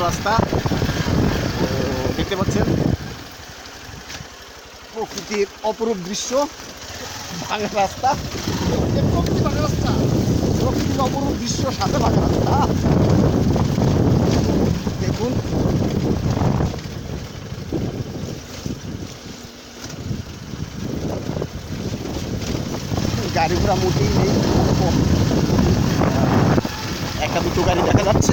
রাস্তা। দেখতে পাচ্ছেন? প্রকৃতির অপরূপ দৃশ্য, ভাঙা রাস্তা। ভাঙা রাস্তা। প্রকৃতির অপরূপ দৃশ্য, সাথে ভাঙা রাস্তা। দেখুন। গাড়ি ঘোড়া মোটেই নেই। একটা দুটো গাড়ি দেখা যাচ্ছে।